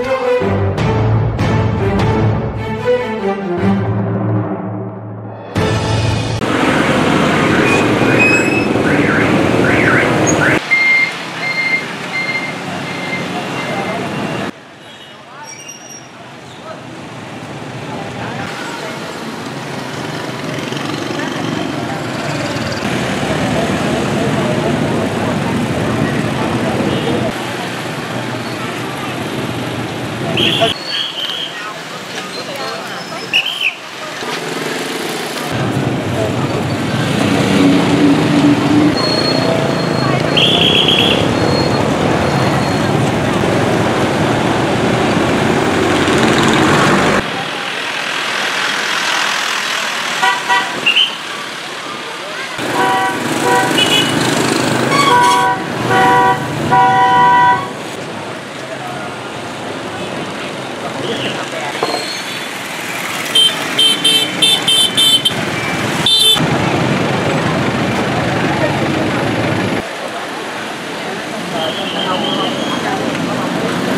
Christ. Thank you. Yeah.